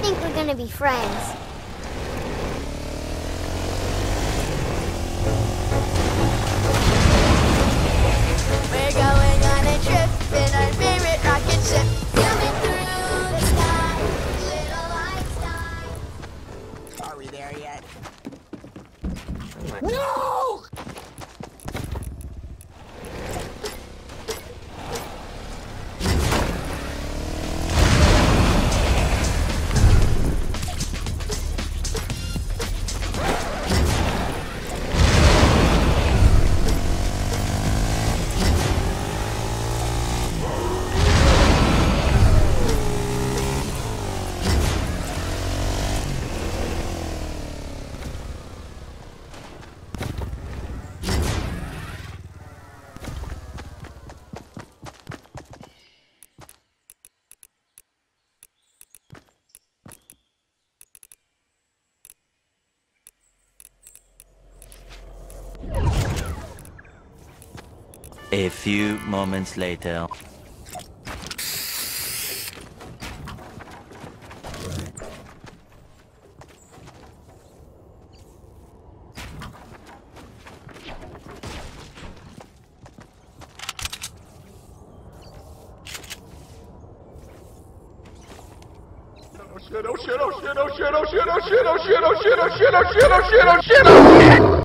Think we're gonna be friends. A few moments later. Oh shit, oh shit, oh shit, oh shit, oh shit, oh shit, oh shit, oh shit, oh shit, oh shit, oh shit, oh shit, oh shit!